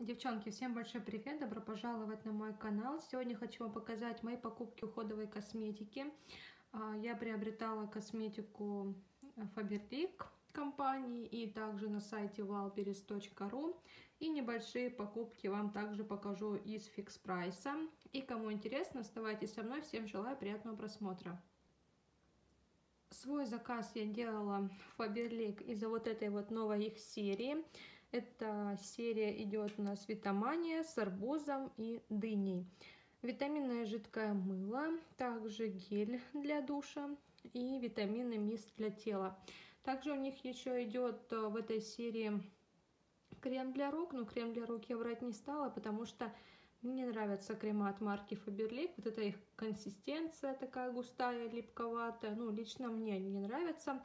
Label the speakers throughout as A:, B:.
A: Девчонки, всем большой привет, добро пожаловать на мой канал. Сегодня хочу вам показать мои покупки уходовой косметики. А, я приобретала косметику Faberlic компании и также на сайте wildberries.ru. И небольшие покупки вам также покажу из фикс прайса. И кому интересно, оставайтесь со мной. Всем желаю приятного просмотра. Свой заказ я делала в Faberlic из-за вот этой вот новой их серии. Эта серия идет у нас витамания с арбузом и дыней. Витаминное жидкое мыло, также гель для душа и витаминный мисс для тела. Также у них еще идет э, в этой серии крем для рук. Но крем для рук я брать не стала, потому что мне нравятся крема от марки Faberlic. Вот эта их консистенция такая густая, липковатая. Ну, лично мне они не нравятся.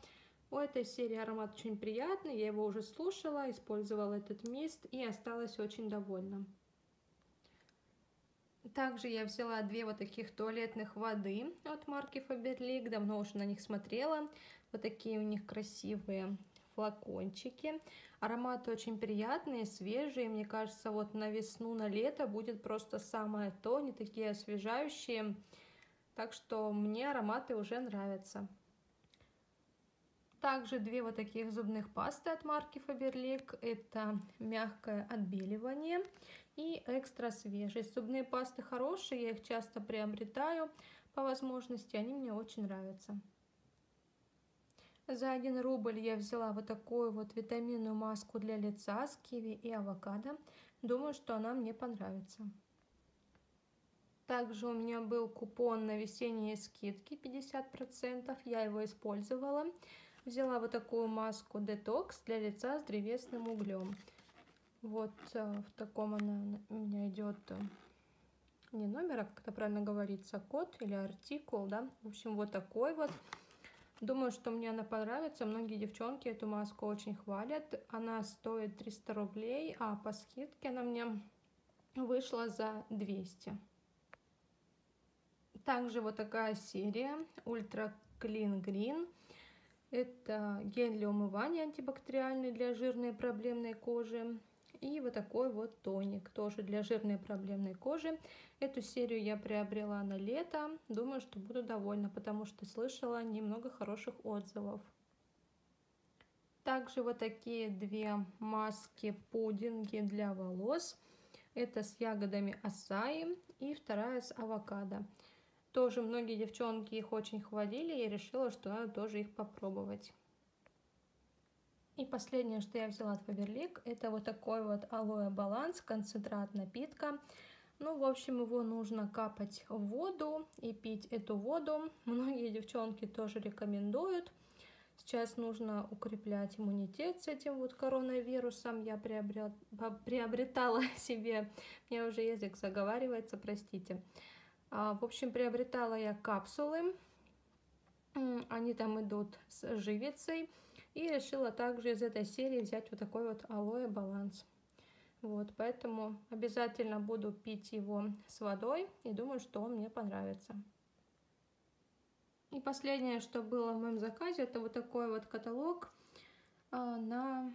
A: У этой серии аромат очень приятный, я его уже слушала, использовала этот мист и осталась очень довольна. Также я взяла две вот таких туалетных воды от марки Faberlic, давно уже на них смотрела. Вот такие у них красивые флакончики. Ароматы очень приятные, свежие. Мне кажется, вот на весну, на лето будет просто самое то. Они такие освежающие. Так что мне ароматы уже нравятся. Также две вот таких зубных пасты от марки Faberlic. Это мягкое отбеливание и экстра свежесть. Зубные пасты хорошие, я их часто приобретаю по возможности, они мне очень нравятся. За 1 рубль я взяла вот такую вот витаминную маску для лица с киви и авокадо. Думаю, что она мне понравится. Также у меня был купон на весенние скидки 50%. Я его использовала. Взяла вот такую маску детокс для лица с древесным углем. Вот э, в таком она у меня идет э, не номер, а как это правильно говорится, код или артикул, да. В общем, вот такой вот. Думаю, что мне она понравится. Многие девчонки эту маску очень хвалят. Она стоит 300 рублей, а по скидке она мне вышла за 200. Также вот такая серия Ультра Clean Green. Это гель для умывания антибактериальный для жирной проблемной кожи. И вот такой вот тоник, тоже для жирной проблемной кожи. Эту серию я приобрела на лето. Думаю, что буду довольна, потому что слышала немного хороших отзывов. Также вот такие две маски-пудинги для волос. Это с ягодами асаи и вторая с авокадо. Тоже многие девчонки их очень хвалили, и я решила, что надо тоже их попробовать. И последнее, что я взяла от Faberlic, это вот такой вот алоэ баланс, концентрат напитка. Ну, в общем, его нужно капать в воду и пить эту воду. Многие девчонки тоже рекомендуют. Сейчас нужно укреплять иммунитет с этим вот коронавирусом. Я приобрет, приобретала себе, мне уже язык заговаривается, простите. А, в общем, приобретала я капсулы. Они там идут с живицей. И решила также из этой серии взять вот такой вот алоэ баланс. Вот, поэтому обязательно буду пить его с водой и думаю, что он мне понравится. И последнее, что было в моем заказе, это вот такой вот каталог а, на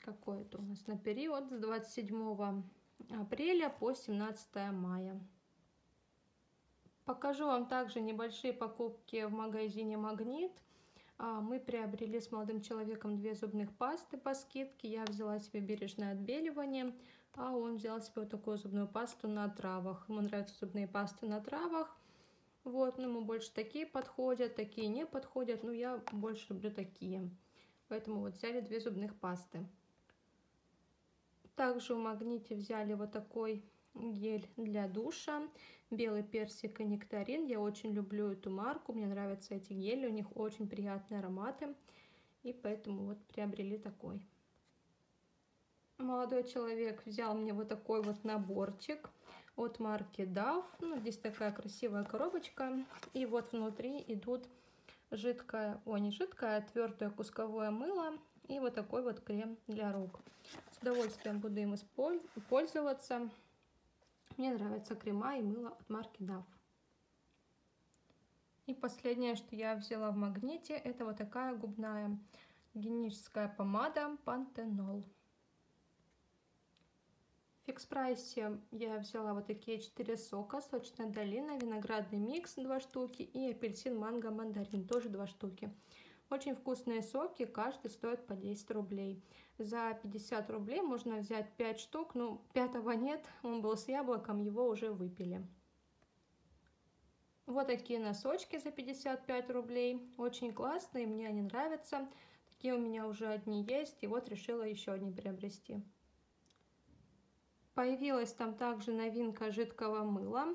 A: какой это у нас на период с 27 апреля по 17 мая. Покажу вам также небольшие покупки в магазине Магнит. А, мы приобрели с молодым человеком две зубных пасты по скидке. Я взяла себе бережное отбеливание, а он взял себе вот такую зубную пасту на травах. Ему нравятся зубные пасты на травах. Вот, ну, ему больше такие подходят, такие не подходят. Но я больше люблю такие. Поэтому вот взяли две зубных пасты. Также в магните взяли вот такой гель для душа, белый персик и нектарин. Я очень люблю эту марку, мне нравятся эти гели, у них очень приятные ароматы. И поэтому вот приобрели такой. Молодой человек взял мне вот такой вот наборчик от марки DAF. Ну, здесь такая красивая коробочка. И вот внутри идут жидкое, о, не жидкое, а твердое кусковое мыло и вот такой вот крем для рук. С удовольствием буду им пользоваться. Мне нравятся крема и мыло от марки DAF. И последнее, что я взяла в магните, это вот такая губная гигиеническая помада Пантенол. фикс прайсе я взяла вот такие 4 сока. Сочная долина, виноградный микс 2 штуки и апельсин, манго, мандарин тоже 2 штуки. Очень вкусные соки, каждый стоит по 10 рублей. За 50 рублей можно взять 5 штук, ну пятого нет, он был с яблоком, его уже выпили. Вот такие носочки за 55 рублей, очень классные, мне они нравятся. Такие у меня уже одни есть, и вот решила еще одни приобрести. Появилась там также новинка жидкого мыла.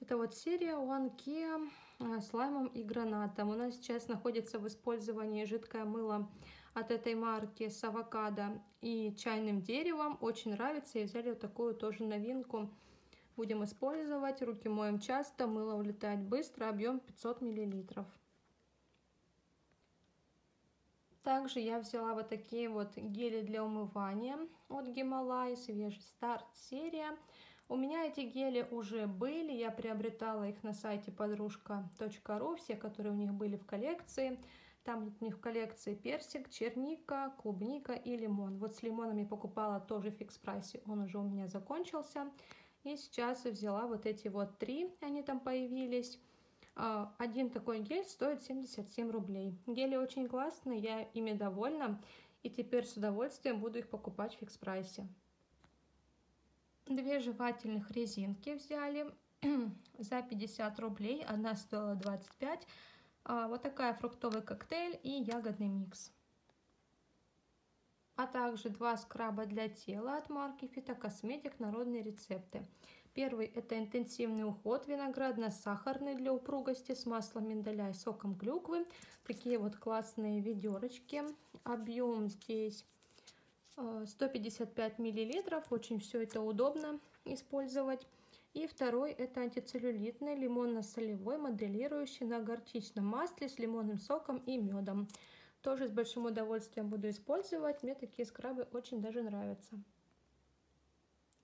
A: Это вот серия One Kia а, с лаймом и гранатом. У нас сейчас находится в использовании жидкое мыло от этой марки с авокадо и чайным деревом. Очень нравится. И взяли вот такую тоже новинку. Будем использовать. Руки моем часто, мыло улетает быстро. Объем 500 миллилитров. Также я взяла вот такие вот гели для умывания от Гималай, свежий старт серия. У меня эти гели уже были, я приобретала их на сайте подружка.ру, все, которые у них были в коллекции. Там у них в коллекции персик, черника, клубника и лимон. Вот с лимонами покупала тоже в фикс прайсе, он уже у меня закончился. И сейчас взяла вот эти вот три, они там появились. А, один такой гель стоит 77 рублей. Гели очень классные, я ими довольна. И теперь с удовольствием буду их покупать в фикс прайсе. Две жевательных резинки взяли за 50 рублей. Одна стоила 25. А, вот такая фруктовый коктейль и ягодный микс. А также два скраба для тела от марки Фитокосметик Народные рецепты. Первый – это интенсивный уход виноградно-сахарный для упругости с маслом миндаля и соком клюквы. Такие вот классные ведерочки. Объем здесь 155 миллилитров. Очень все это удобно использовать. И второй это антицеллюлитный лимонно-солевой, моделирующий на горчичном масле с лимонным соком и медом. Тоже с большим удовольствием буду использовать. Мне такие скрабы очень даже нравятся.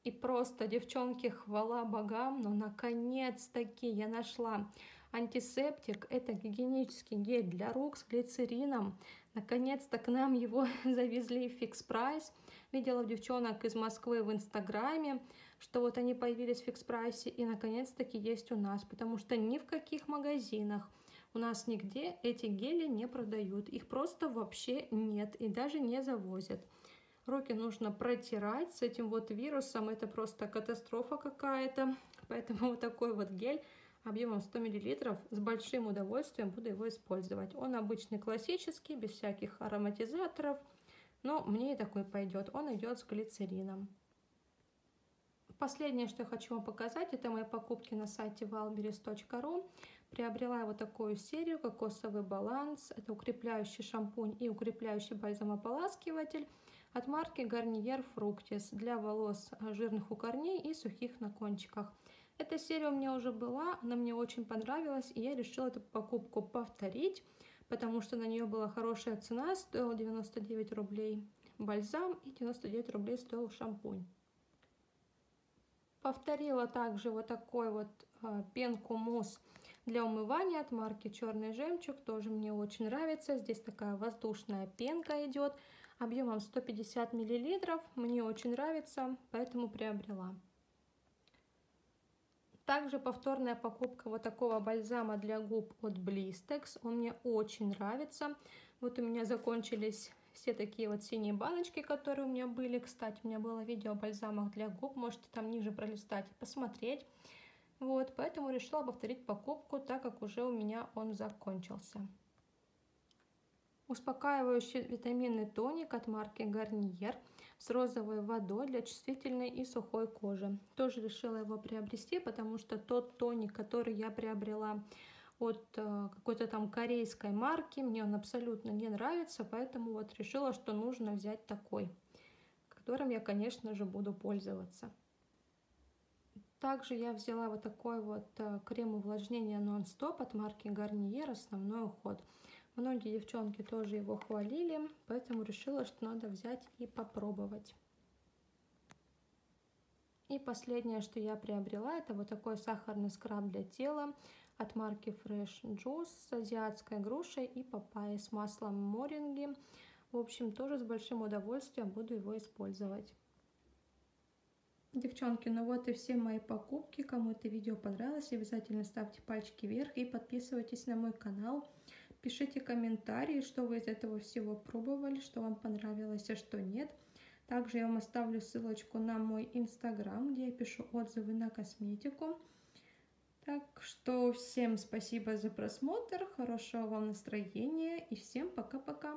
A: И просто, девчонки, хвала богам, но наконец-таки я нашла антисептик. Это гигиенический гель для рук с глицерином. Наконец-то к нам его завезли в Fix Price. Видела девчонок из Москвы в Инстаграме, что вот они появились в Fix Price е и наконец-таки есть у нас, потому что ни в каких магазинах у нас нигде эти гели не продают. Их просто вообще нет и даже не завозят. Руки нужно протирать с этим вот вирусом. Это просто катастрофа какая-то. Поэтому вот такой вот гель объемом 100 мл с большим удовольствием буду его использовать. Он обычный классический, без всяких ароматизаторов. Но мне и такой пойдет. Он идет с глицерином. Последнее, что я хочу вам показать, это мои покупки на сайте valberis.ru. Приобрела вот такую серию «Кокосовый баланс». Это укрепляющий шампунь и укрепляющий бальзамополаскиватель от марки Garnier Fructis для волос жирных у корней и сухих на кончиках. Эта серия у меня уже была, она мне очень понравилась, и я решила эту покупку повторить, потому что на нее была хорошая цена, стоила 99 рублей бальзам и 99 рублей стоил шампунь. Повторила также вот такой вот э, пенку мусс для умывания от марки Черный жемчуг. Тоже мне очень нравится. Здесь такая воздушная пенка идет объемом 150 миллилитров. Мне очень нравится, поэтому приобрела. Также повторная покупка вот такого бальзама для губ от Blistex. Он мне очень нравится. Вот у меня закончились все такие вот синие баночки, которые у меня были. Кстати, у меня было видео о бальзамах для губ. Можете там ниже пролистать и посмотреть. Вот, поэтому решила повторить покупку, так как уже у меня он закончился. Успокаивающий витаминный тоник от марки Garnier с розовой водой для чувствительной и сухой кожи. Тоже решила его приобрести, потому что тот тоник, который я приобрела от э, какой-то там корейской марки, мне он абсолютно не нравится, поэтому вот решила, что нужно взять такой, которым я, конечно же, буду пользоваться. Также я взяла вот такой вот э, крем увлажнения нон-стоп от марки Garnier «Основной уход». Многие девчонки тоже его хвалили, поэтому решила, что надо взять и попробовать. И последнее, что я приобрела, это вот такой сахарный скраб для тела от марки Fresh Juice с азиатской грушей и папайей с маслом моринги. В общем, тоже с большим удовольствием буду его использовать. Девчонки, ну вот и все мои покупки. Кому это видео понравилось, обязательно ставьте пальчики вверх и подписывайтесь на мой канал. Пишите комментарии, что вы из этого всего пробовали, что вам понравилось, а что нет. Также я вам оставлю ссылочку на мой инстаграм, где я пишу отзывы на косметику. Так что всем спасибо за просмотр, хорошего вам настроения и всем пока-пока.